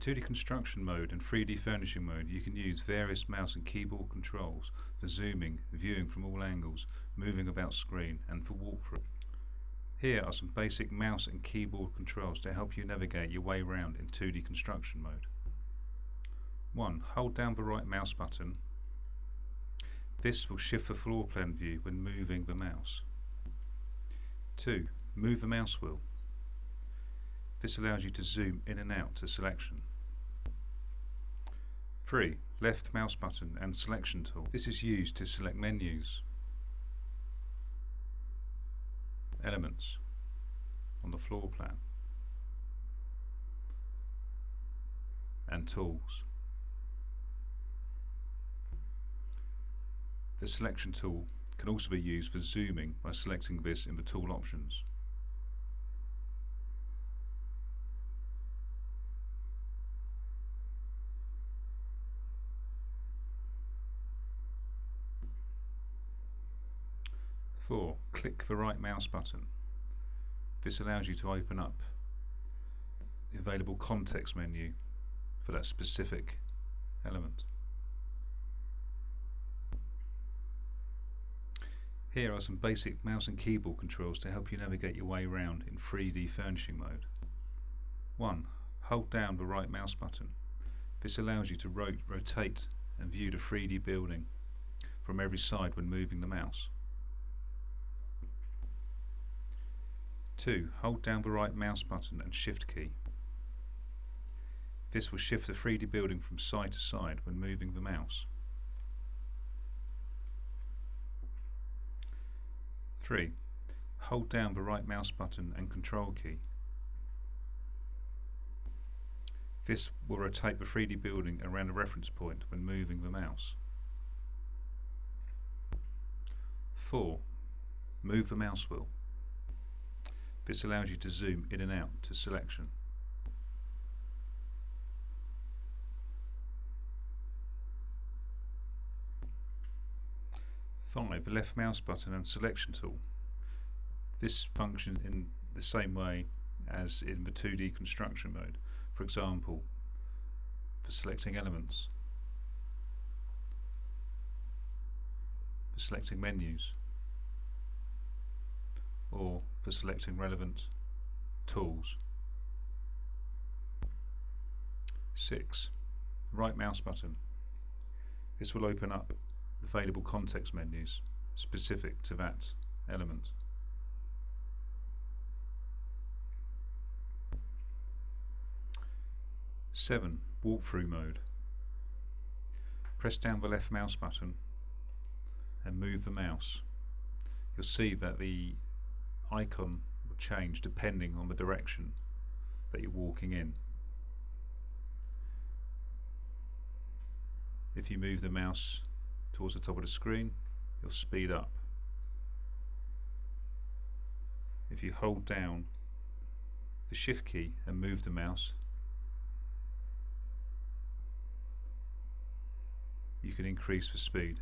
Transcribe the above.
2D construction mode and 3D furnishing mode, you can use various mouse and keyboard controls for zooming, viewing from all angles, moving about screen, and for walkthrough. Here are some basic mouse and keyboard controls to help you navigate your way around in 2D construction mode. 1. Hold down the right mouse button. This will shift the floor plan view when moving the mouse. 2. Move the mouse wheel. This allows you to zoom in and out to selection. 3. Left mouse button and selection tool. This is used to select menus, elements on the floor plan, and tools. The selection tool can also be used for zooming by selecting this in the tool options. Four, click the right mouse button. This allows you to open up the available context menu for that specific element. Here are some basic mouse and keyboard controls to help you navigate your way around in 3D furnishing mode. 1. Hold down the right mouse button. This allows you to ro rotate and view the 3D building from every side when moving the mouse. 2. Hold down the right mouse button and shift key. This will shift the 3D building from side to side when moving the mouse. 3. Hold down the right mouse button and control key. This will rotate the 3D building around a reference point when moving the mouse. 4. Move the mouse wheel. This allows you to zoom in and out to selection. 5. The left mouse button and selection tool. This functions in the same way as in the 2D construction mode. For example, for selecting elements, for selecting menus, or for selecting relevant tools. 6. Right mouse button. This will open up the available context menus specific to that element. Seven, walkthrough mode. Press down the left mouse button and move the mouse. You'll see that the icon will change depending on the direction that you're walking in. If you move the mouse towards the top of the screen, you'll speed up. If you hold down the shift key and move the mouse, you can increase the speed.